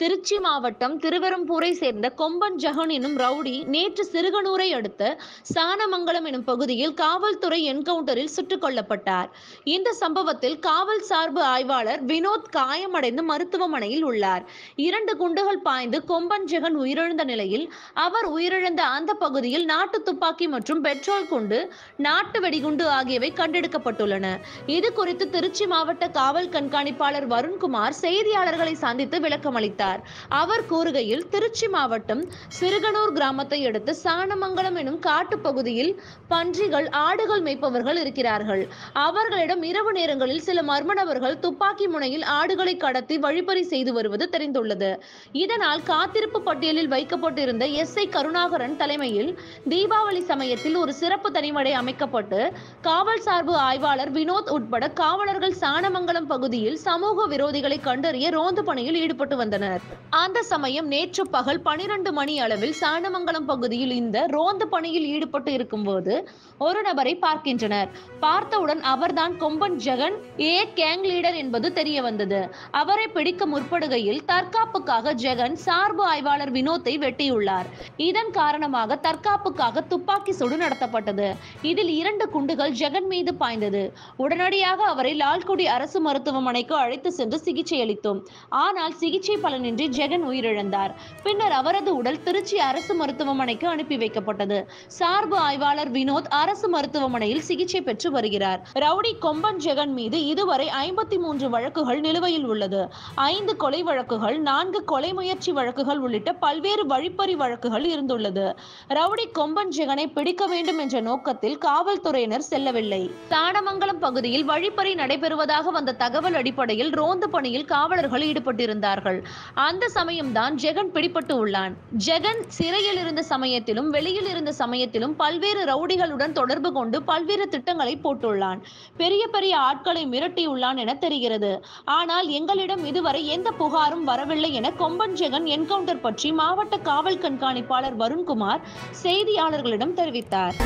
திருச்சி மாவட்டம் திருவெரும்பூரை சேர்ந்த கொம்பன் ஜெகன் எனும் ரவுடி நேற்று சிறுகனூரை அடுத்த சானமங்கலம் எனும் பகுதியில் காவல்துறை என்கவுண்டரில் சுட்டுக் கொல்லப்பட்டார். இந்த சம்பவத்தில் காவல் சார்பு ஆய்வாளர் வினோத் காயமடைந்து மருத்துவமனையில் உள்ளார். இரண்டு குண்டுகள் பாய்ந்து கொம்பன் ஜெகன் உயிரிழந்த நிலையில் அவர் உயிரிழந்த அந்த பகுதியில் நாட்டு துப்பாக்கி மற்றும் பெட்ரோல் குண்டு நாட்டு வெடிகுண்டு ஆகியவை கண்டெடுக்கப்பட்டுள்ளன. இது குறித்து திருச்சி மாவட்ட காவல் கண்காணிப்பாளர் வருண்குமார் செய்தியாளர்களை சந்தித்து விளக்கமளித்தார். அவர் கூறுகையில் திருச்சி மாவட்டம் சிறுகனூர் கிராமத்தை அடுத்து சாணமங்கலம் எனும் காட்டுப் பகுதியில் பன்றிகள் ஆடுகள் மேய்ப்பவர்கள் இருக்கிறார்கள். அவர்களிடம் இரவு நேரங்களில் சில மர்ம நபர்கள் துப்பாக்கி முனையில் ஆடுகளை கடத்தி வழிபறி செய்து வருவது தெரிந்துள்ளது. இதனால் காத்திருப்பு பட்டியலில் வைக்கப்பட்டிருந்த எஸ். ஐ. கருணாகரன் தலைமையில் தீபாவளி சமயத்தில் ஒரு சிறப்பு தனிமடை அமைக்கப்பட்டு காவல் சார்பு ஆய்வாளர் வினோத் உட்பட காவலர்கள் சாணமங்கலம் பகுதியில் சமூக விரோதிகளை கண்டறிய ரோந்து பணியில் ஈடுபட்டு வந்தனர். அந்த சமயம் நேற்று பகல் பனிரெண்டு மணி அளவில் சாணமங்கலம் பகுதியில் இந்த ரோந்து பணியில் ஈடுபட்டு இருக்கும்போது ஒரு நபரை பார்க்கின்றனர். பார்த்தவுடன் அவர்தான் Komban Jagan A gang leader என்பது தெரிய வந்தது. அவரை பிடிக்க முற்படுகையில் தற்காப்புக்காக ஜெகன் சார்பு ஆய்வாளர் வினோத்தை வெட்டியுள்ளார். இதன் காரணமாக தற்காப்புக்காக துப்பாக்கி சூடு நடத்தப்பட்டது. இதில் இரண்டு குண்டுகள் ஜெகன் மீது பாய்ந்தது. உடனடியாக அவரை லால்குடி அரசு மருத்துவமனைக்கு அழைத்து சென்று சிகிச்சை அளித்தோம். ஆனால் சிகிச்சை பலன் பலனின்றி ஜெகன் உயிரிழந்தார். பின்னர் அவரது உடல் திருச்சி அரசு மருத்துவமனைக்கு அனுப்பி வைக்கப்பட்டது. சார்பு ஆய்வாளர் வினோத் அரசு மருத்துவமனையில் சிகிச்சை பெற்று வருகிறார். ரவுடி கொம்பன் ஜெகன் மீது இதுவரை ஐம்பத்தி மூன்று வழக்குகள் நிலுவையில் உள்ளது. ஐந்து கொலை வழக்குகள் நான்கு கொலை முயற்சி வழக்குகள் உள்ளிட்ட பல்வேறு வழிப்பறி வழக்குகள் இருந்துள்ளது. ரவுடி கொம்பன் ஜெகனை பிடிக்க வேண்டும் என்ற நோக்கத்தில் காவல்துறையினர் செல்லவில்லை. தாடமங்கலம் பகுதியில் வழிப்பறி நடைபெறுவதாக வந்த தகவல் அடிப்படையில் ரோந்து பணியில் காவலர்கள் ஈடுபட்டிருந்தார்கள். அந்த சமயம்தான் ஜெகன் பிடிபட்டு உள்ளான். ஜெகன் சிறையில் இருந்த சமயத்திலும் வெளியில் இருந்த சமயத்திலும் பல்வேறு ரவுடிகளுடன் தொடர்பு கொண்டு பல்வேறு திட்டங்களை போட்டுள்ளான். பெரிய பெரிய ஆட்களை மிரட்டியுள்ளான் என தெரிகிறது. ஆனால் எங்களிடம் இதுவரை எந்த புகாரும் வரவில்லை என கொம்பன் ஜெகன் என்கவுண்டர் பற்றி மாவட்ட காவல் கண்காணிப்பாளர் வருண்குமார் செய்தியாளர்களிடம் தெரிவித்தார்.